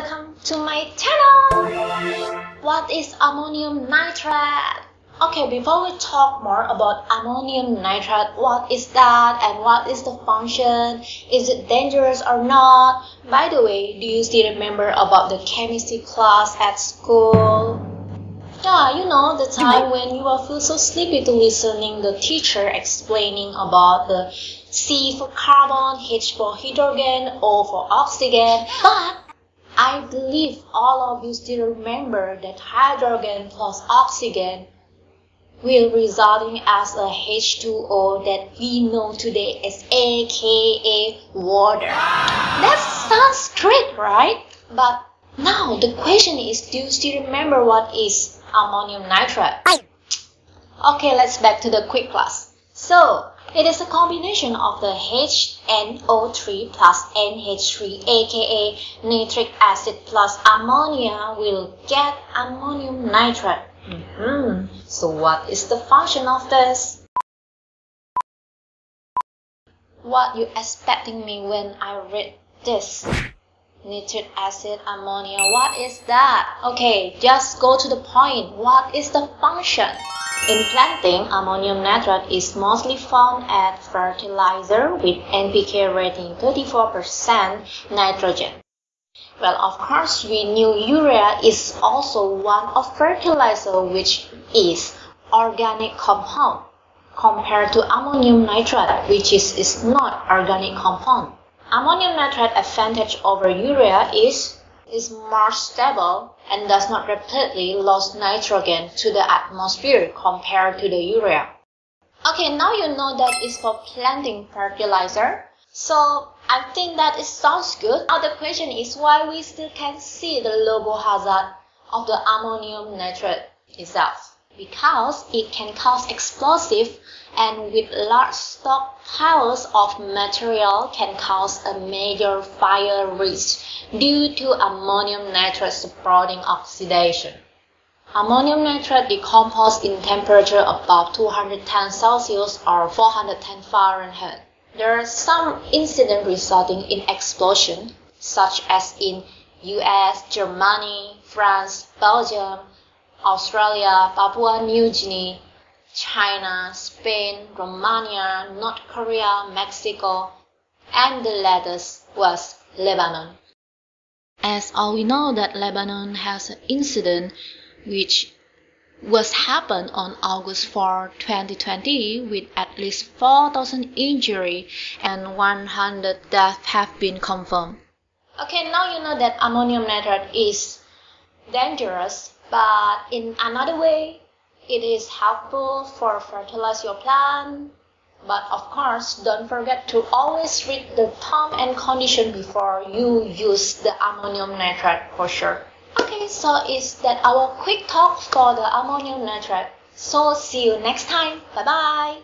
welcome to my channel! What is ammonium nitrate? Okay, before we talk more about ammonium nitrate, what is that and what is the function? Is it dangerous or not? By the way, do you still remember about the chemistry class at school? Yeah, you know the time when you will feel so sleepy to listening the teacher explaining about the C for carbon, H for hydrogen, O for oxygen. But I believe all of you still remember that hydrogen plus oxygen will resulting as a H2O that we know today as aka water. That sounds great, right? But now the question is do you still remember what is ammonium nitrate? Okay, let's back to the quick class. So, it is a combination of the HNO3 plus NH3 aka nitric acid plus ammonia will get ammonium nitrate. Mm -hmm. So what is the function of this? What you expecting me when I read this? Nitric acid, ammonia, what is that? Okay, just go to the point. What is the function? In planting, ammonium nitrate is mostly found at fertilizer with NPK rating 34% nitrogen. Well, of course, we knew urea is also one of fertilizer which is organic compound compared to ammonium nitrate which is, is not organic compound. Ammonium nitrate advantage over urea is is more stable and does not rapidly lose nitrogen to the atmosphere compared to the urea. Okay, now you know that it's for planting fertilizer. So I think that it sounds good. Now the question is why we still can see the logo hazard of the ammonium nitrate itself. Because it can cause explosive and with large stockpiles of material can cause a major fire risk due to ammonium nitrate supporting oxidation. Ammonium nitrate decomposes in temperature above 210 Celsius or 410 Fahrenheit. There are some incidents resulting in explosion, such as in US, Germany, France, Belgium, Australia, Papua New Guinea, China, Spain, Romania, North Korea, Mexico, and the latest was Lebanon. As all we know that Lebanon has an incident which was happened on August 4, 2020 with at least 4,000 injury and 100 deaths have been confirmed. Okay, now you know that ammonium nitrate is dangerous, but in another way, it is helpful for fertilize your plant. But of course, don't forget to always read the term and condition before you use the ammonium nitrate for sure. Okay, so is that our quick talk for the ammonium nitrate. So see you next time. Bye bye.